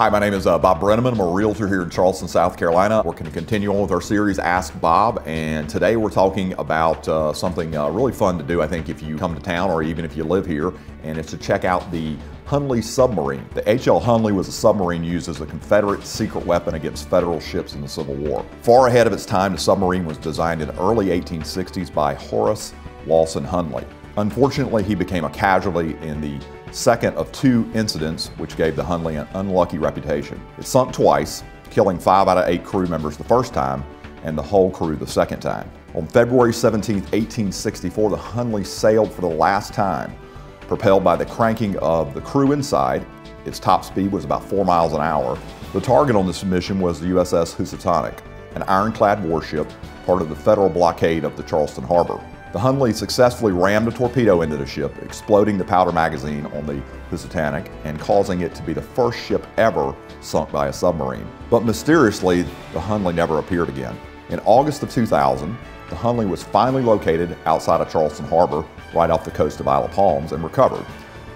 Hi, my name is uh, Bob Brennaman. I'm a realtor here in Charleston, South Carolina. We're going to continue on with our series, Ask Bob, and today we're talking about uh, something uh, really fun to do, I think, if you come to town or even if you live here, and it's to check out the Hunley submarine. The H.L. Hunley was a submarine used as a Confederate secret weapon against Federal ships in the Civil War. Far ahead of its time, the submarine was designed in the early 1860s by Horace Lawson Hunley. Unfortunately, he became a casualty in the second of two incidents which gave the Hunley an unlucky reputation. It sunk twice, killing five out of eight crew members the first time and the whole crew the second time. On February 17, 1864, the Hunley sailed for the last time, propelled by the cranking of the crew inside. Its top speed was about four miles an hour. The target on this mission was the USS Housatonic, an ironclad warship, part of the federal blockade of the Charleston Harbor. The Hunley successfully rammed a torpedo into the ship, exploding the powder magazine on the Housatonic and causing it to be the first ship ever sunk by a submarine. But mysteriously, the Hunley never appeared again. In August of 2000, the Hunley was finally located outside of Charleston Harbor, right off the coast of Isle of Palms, and recovered.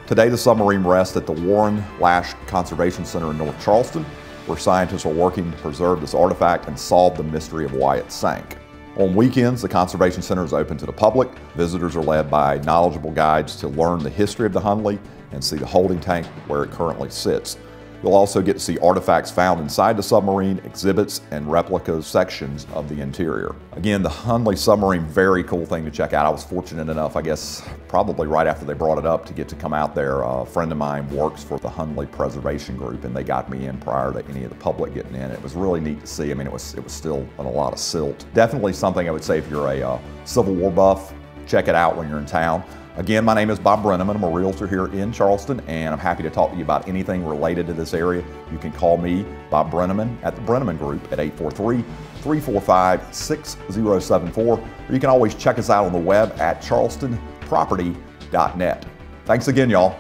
Today, the submarine rests at the Warren Lasch Conservation Center in North Charleston, where scientists are working to preserve this artifact and solve the mystery of why it sank. On weekends, the Conservation Center is open to the public. Visitors are led by knowledgeable guides to learn the history of the Hunley and see the holding tank where it currently sits. You'll also get to see artifacts found inside the submarine, exhibits, and replica sections of the interior. Again, the Hunley submarine, very cool thing to check out. I was fortunate enough, I guess, probably right after they brought it up to get to come out there. A friend of mine works for the Hunley Preservation Group, and they got me in prior to any of the public getting in. It was really neat to see. I mean, it was, it was still on a lot of silt. Definitely something I would say if you're a uh, Civil War buff, check it out when you're in town. Again, my name is Bob Brennaman. I'm a realtor here in Charleston, and I'm happy to talk to you about anything related to this area. You can call me, Bob Brennaman, at the Brennaman Group at 843 345 6074, or you can always check us out on the web at charlestonproperty.net. Thanks again, y'all.